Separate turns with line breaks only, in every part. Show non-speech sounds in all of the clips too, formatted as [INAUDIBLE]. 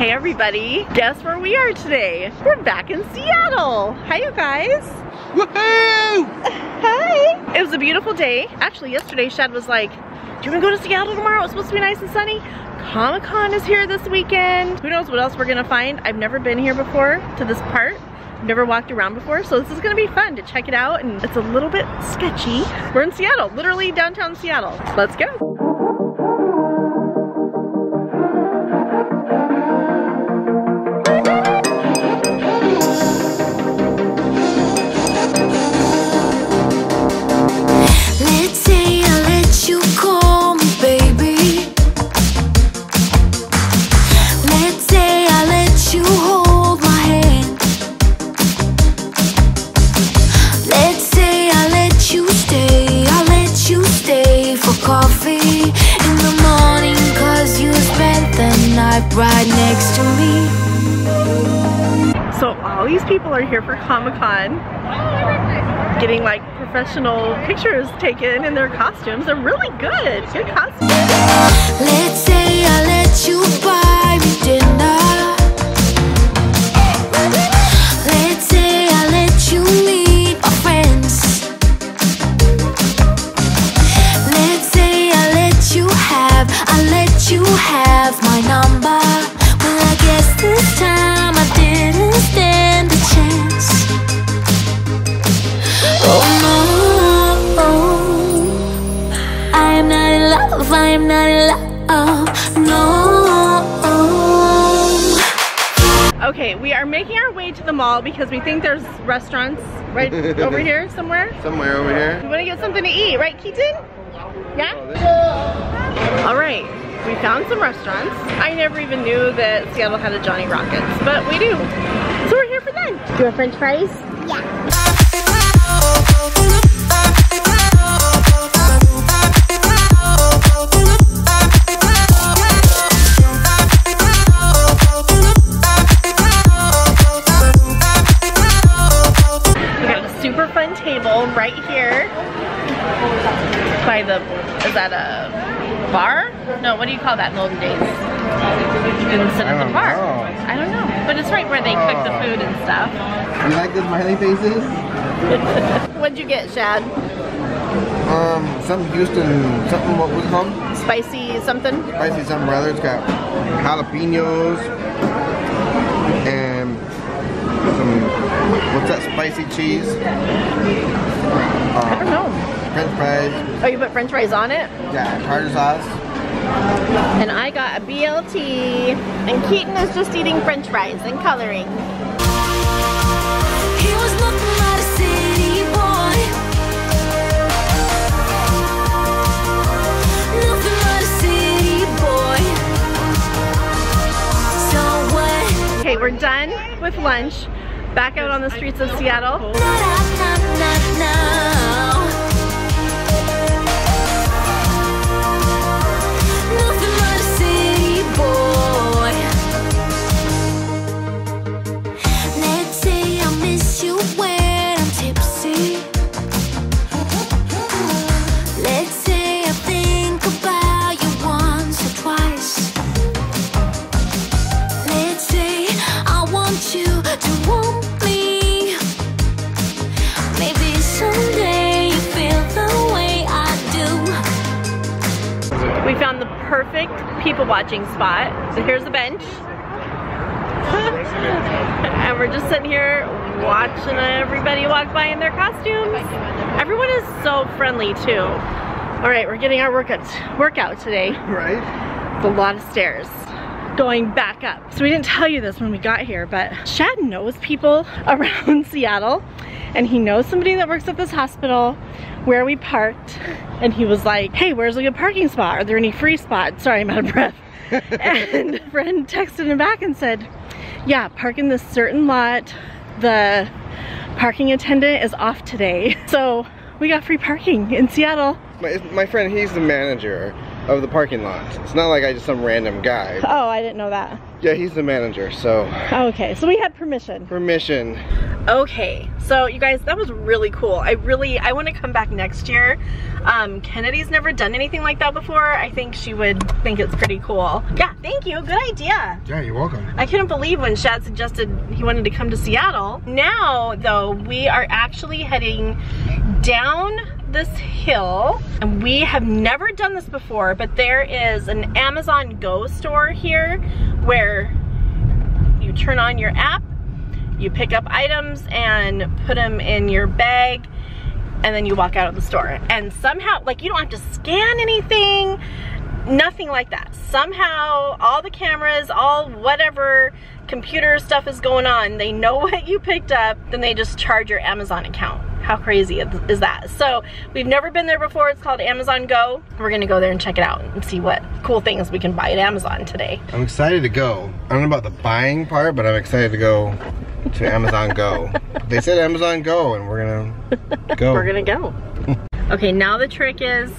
Hey everybody, guess where we are today? We're back in Seattle. Hi you guys.
Woohoo!
Hi. It was a beautiful day. Actually yesterday Shad was like, do you wanna go to Seattle tomorrow? It's supposed to be nice and sunny. Comic-Con is here this weekend. Who knows what else we're gonna find. I've never been here before to this part. Never walked around before, so this is gonna be fun to check it out and it's a little bit sketchy. We're in Seattle, literally downtown Seattle. Let's go.
Right next to me.
So all these people are here for Comic-Con getting like professional pictures taken in their costumes. They're really good. Good costumes.
Let's say I let you buy me dinner.
Are making our way to the mall because we think there's restaurants right [LAUGHS] over here somewhere.
Somewhere over here.
We want to get something to eat, right Keaton? Yeah? Oh, All right, we found some restaurants. I never even knew that Seattle had a Johnny Rockets, but we do. So we're here for that. Do you want french fries? We by the, is that a bar? No, what do you call that in olden days? You can sit
I
at the bar.
know.
I don't know, but it's right where they cook the
Oh.
food and stuff.
You like the smiley faces? [LAUGHS]
What'd you get, Shad?
Um, some Houston, something, what was it called?
Spicy something?
Spicy something rather. It's got jalapenos and some, what's that, spicy cheese?
I don't know.
French fries,
Oh, you put french fries on it?
yeah, tartar sauce.
And I got a BLT. And Keaton is just eating french fries and coloring.
He was nothing but a city boy. Nothing but a city boy. So what?
Okay, we're done with lunch. Back out on the streets of Seattle. We found the perfect people watching spot. So here's the bench. [LAUGHS] and we're just sitting here watching everybody walk by in their costumes. Everyone is so friendly too. All right, we're getting our workout, workout today. [LAUGHS]
Right?
It's a lot of stairs going back up. So we didn't tell you this when we got here, but Shad knows people [LAUGHS] around Seattle and he knows somebody that works at this hospital where we parked and he was like, hey, where's a good parking spot? Are there any free spots? [LAUGHS] Sorry, I'm out of breath. and a friend texted him back and said, yeah, park in this certain lot. The parking attendant is off today. [LAUGHS] So we got free parking in Seattle.
My, my friend, he's the manager of the parking lot. It's not like I just some random guy.
Oh, I didn't know that.
Yeah, he's the manager, so
okay, so we had permission.
permission.
Okay, so you guys, that was really cool. I really, I want to come back next year. Um, Kennedy's never done anything like that before. I think she would think it's pretty cool. Yeah, thank you, good idea.
Yeah, you're welcome.
I couldn't believe when Shad suggested he wanted to come to Seattle. Now, though, we are actually heading down this hill and we have never done this before, but there is an Amazon Go store here where you turn on your app you pick up items and put them in your bag and then you walk out of the store. And somehow, like you don't have to scan anything, nothing like that. Somehow, all the cameras, all whatever computer stuff is going on, they know [LAUGHS] what you picked up, then they just charge your Amazon account. How crazy is that? So we've never been there before. It's called Amazon Go. We're gonna go there and check it out and see what cool things we can buy at Amazon today.
I'm excited to go. I don't know about the buying part, but I'm excited to go to Amazon Go. [LAUGHS] They said Amazon Go and we're gonna go.
we're gonna go. [LAUGHS] okay, now the trick is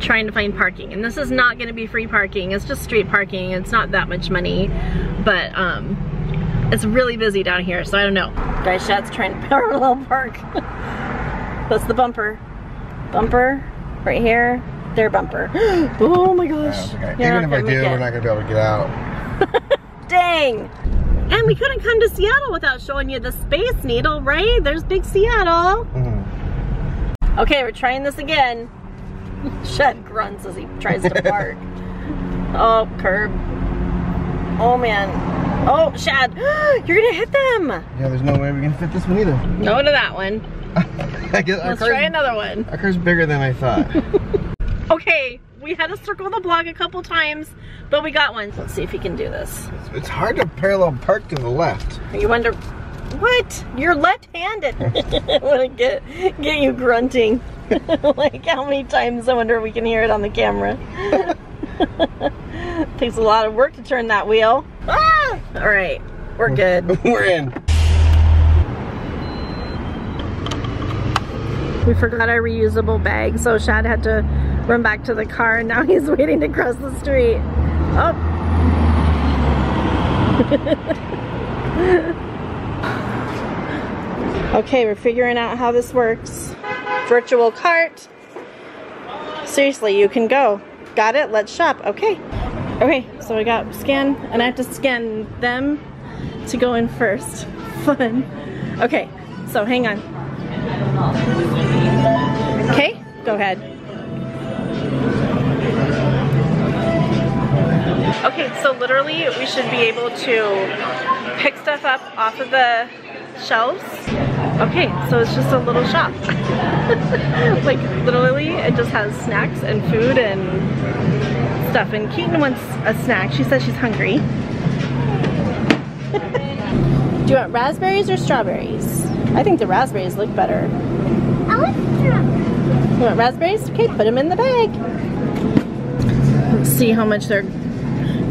trying to find parking. And this is not gonna be free parking. It's just street parking. It's not that much money, but um, it's really busy down here, so I don't know. Guys, Shad's trying to [LAUGHS] parallel park. That's the bumper. Bumper, right here, their bumper. [GASPS] oh my gosh.
Yeah, okay. Even if I do, we're not gonna be able to get out. [LAUGHS]
Dang. And we couldn't come to Seattle without showing you the Space Needle, right? There's big Seattle. Mm -hmm. Okay, we're trying this again. [LAUGHS] Shad grunts as he tries to park. oh, curb. Oh man. Oh, Shad, [GASPS] you're gonna hit them.
Yeah, there's no way we can fit this one either.
No to that one. [LAUGHS]
I guess
Let's try another one.
Our car's bigger than I thought. [LAUGHS]
okay, we had to circle the block a couple times, but we got one. Let's see if he can do this.
It's hard to parallel park to the left.
You wonder, what? You're left-handed. [LAUGHS] I want to get, get you grunting. like how many times I wonder if we can hear it on the camera. Takes a lot of work to turn that wheel. Ah! All right, we're good. [LAUGHS]
we're in.
We forgot our reusable bag, so Shad had to run back to the car and now he's [LAUGHS] waiting to cross the street. Oh. [LAUGHS] okay, we're figuring out how this works. Virtual cart. Seriously, you can go. Got it? Let's shop. Okay. Okay, so we got scan, and I have to scan them to go in first. [LAUGHS] Fun. Okay, so hang on. Okay, go ahead. Okay, so literally we should be able to pick stuff up off of the shelves. Okay, so it's just a little shop. [LAUGHS] like literally it just has snacks and food and stuff. And Keaton wants a snack. She says she's hungry. Do you want raspberries or strawberries? I think the raspberries look better.
I like strawberries.
You want raspberries? Okay, put them in the bag. Let's see how much their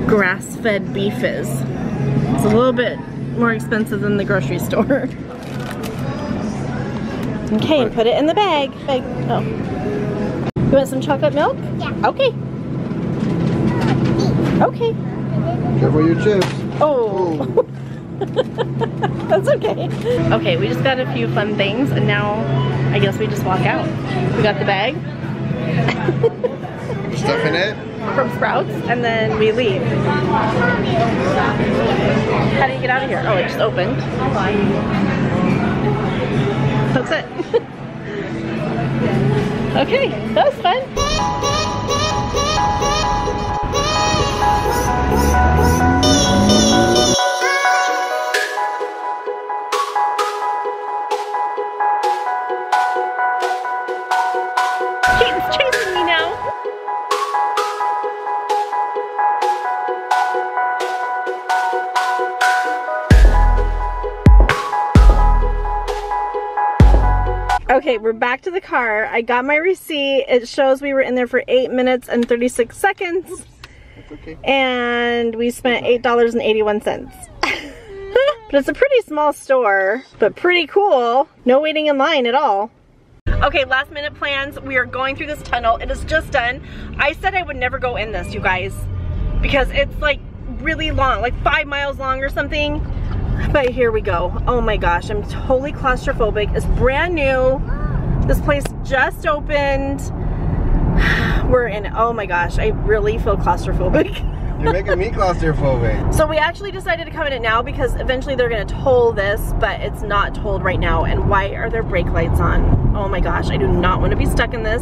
grass-fed beef is. It's a little bit more expensive than the grocery store. okay, and put it in the bag. bag. Oh. You want some chocolate milk?
Yeah.
Okay. Okay.
Careful your chips.
Oh. [LAUGHS] That's okay. Okay, we just got a few fun things and now I guess we just walk out. We got the bag. [LAUGHS]
Stuff in it?
From Sprouts and then we leave. How do you get out of here? Oh, it just opened. That's it. [LAUGHS] okay, that was fun. Keaton's chasing me now. Okay, we're back to the car. I got my receipt. It shows we were in there for 8 minutes and 36 seconds.
Okay.
And we spent $8.81. [LAUGHS] but it's a pretty small store, but pretty cool. No waiting in line at all. Okay, last minute plans. We are going through this tunnel. It is just done. I said I would never go in this, you guys, because it's like really long, like five miles long or something. But here we go. Oh my gosh, I'm totally claustrophobic. It's brand new. This place just opened. [SIGHS] We're in, oh my gosh, I really feel claustrophobic. [LAUGHS]
You're making me claustrophobic.
So we actually decided to come in it now because eventually they're gonna toll this, but it's not tolled right now. And why are there brake lights on? Oh my gosh, I do not wanna be stuck in this.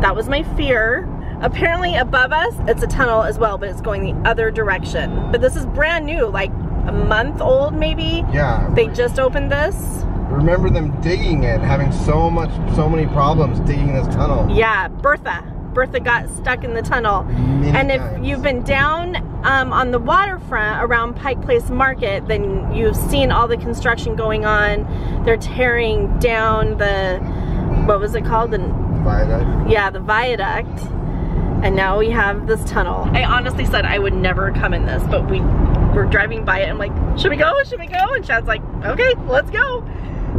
That was my fear. Apparently above us, it's a tunnel as well, but it's going the other direction. But this is brand new, like a month old maybe.
Yeah.
They just opened this.
Remember them digging it, having so much, so many problems digging this tunnel.
Yeah, Bertha. Bertha got stuck in the tunnel.
Many
and if
times.
you've been down um, on the waterfront around Pike Place Market, then you've seen all the construction going on. They're tearing down the, what was it called? The,
Viaduct.
yeah, the viaduct. And now we have this tunnel. I honestly said I would never come in this, but we were driving by it. I'm like, should we go? Should we go? And Shad's like, okay, let's go.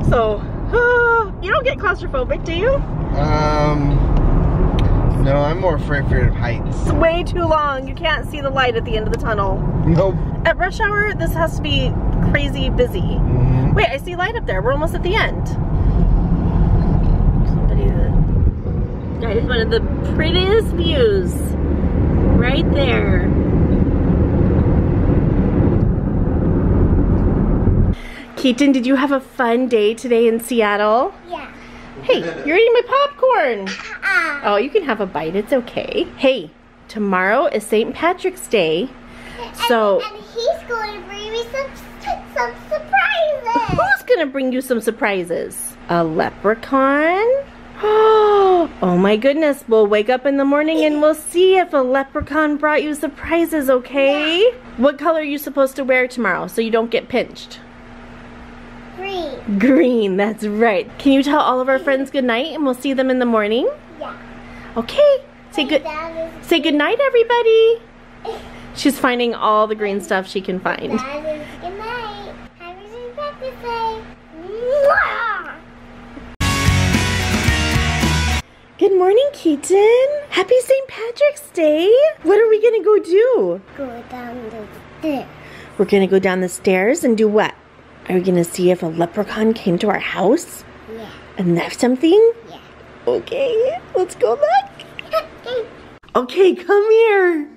So, [SIGHS] you don't get claustrophobic, do you?
Um, no, I'm more afraid afraid of heights.
It's way too long. You can't see the light at the end of the tunnel.
Nope.
At rush hour, this has to be crazy busy.
Mhm.
Wait, I see light up there. We're almost at the end. Somebody that guys, one of the prettiest views. Right there. Keaton, did you have a fun day today in Seattle?
Yeah.
Hey, you're eating my popcorn.
Ah.
Oh, you can have a bite. It's okay. Hey, tomorrow is St. Patrick's Day. So,
And, and he's going to bring me some some surprises. [LAUGHS]
who's gonna bring you some surprises? A leprechaun? Oh my goodness. We'll wake up in the morning and we'll see if a leprechaun brought you surprises, okay? What color are you supposed to wear tomorrow so you don't get pinched?
Green.
Green, that's right. Can you tell all of our friends good night and we'll see them in the morning?
Yeah.
Okay. Say good say good night everybody. [LAUGHS] She's finding all the green stuff she can find.
good night. Happy St. Patrick's Day.
Good morning, Keaton. Happy St. Patrick's Day. What are we gonna go do?
Go down the stairs.
We're gonna go down the stairs and do what? Are we gonna see if a leprechaun came to our house
Yeah.
and left something?
Yeah.
Okay, let's go look. [LAUGHS] Okay, come here.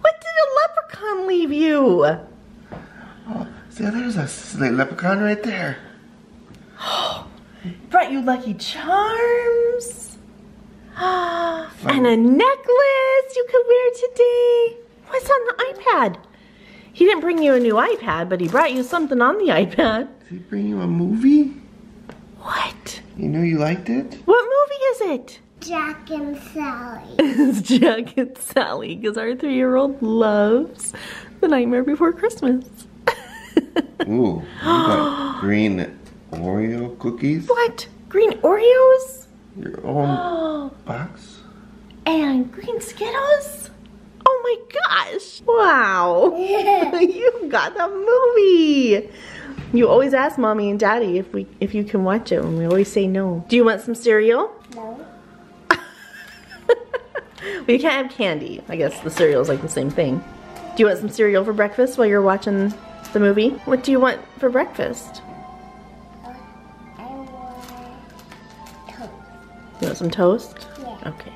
What did a leprechaun leave you?
Oh, see, there's a s- leprechaun right there. [GASPS]
Brought you Lucky Charms. [GASPS] and a necklace you could wear today. What's on the iPad? He didn't bring you a new iPad, but he brought you something on the iPad.
Did he bring you a movie?
What?
You know you liked it?
What movie is it?
Jack and Sally. [LAUGHS]
It's Jack and Sally, because our three-year-old loves The Nightmare Before Christmas. [LAUGHS]
Ooh, you got green Oreo cookies?
what? Green Oreos?
Your own [GASPS] box?
and green Skittles? Oh my gosh! Wow! [LAUGHS] [LAUGHS] you got the movie. You always ask mommy and daddy if we if you can watch it, and we always say no. Do you want some cereal?
no. [LAUGHS]
well, you can't have candy. I guess the cereal is like the same thing. Do you want some cereal for breakfast while you're watching the movie? What do you want for breakfast?
I want toast.
You want some toast?
Yeah.
Okay.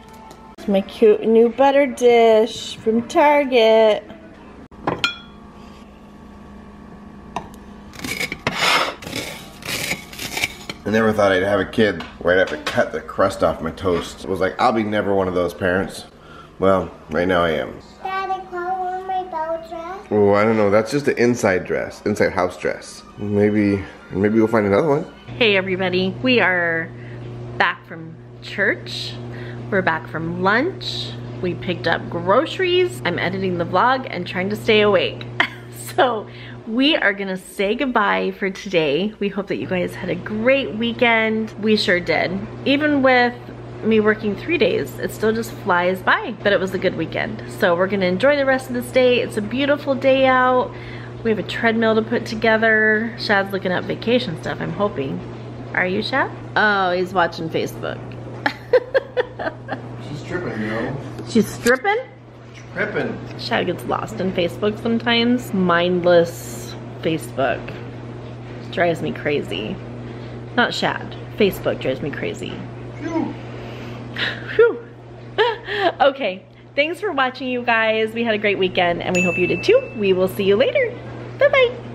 It's my cute new butter dish from Target.
I never thought I'd have a kid where I'd have to cut the crust off my toast. It was like, I'll be never one of those parents. Well, right now I am.
Daddy, can I wear my bell dress?
Oh, I don't know. That's just the inside dress, inside house dress. Maybe, maybe we'll find another one.
Hey everybody, we are back from church. We're back from lunch. We picked up groceries. I'm editing the vlog and trying to stay awake. [LAUGHS] so we are gonna say goodbye for today. We hope that you guys had a great weekend. We sure did. Even with me working three days, it still just flies by, but it was a good weekend. So we're gonna enjoy the rest of this day. It's a beautiful day out. We have a treadmill to put together. Shad's looking up vacation stuff, I'm hoping. Are you, Shad? Oh, he's watching Facebook. [LAUGHS]
She's tripping, you know.
She's stripping?
Crippin'.
Shad gets lost in Facebook sometimes. Mindless Facebook. Drives me crazy. Not Shad. Facebook drives me crazy.
Phew.
Whew. [LAUGHS] okay. Thanks for watching, you guys. We had a great weekend and we hope you did too. We will see you later. Bye bye.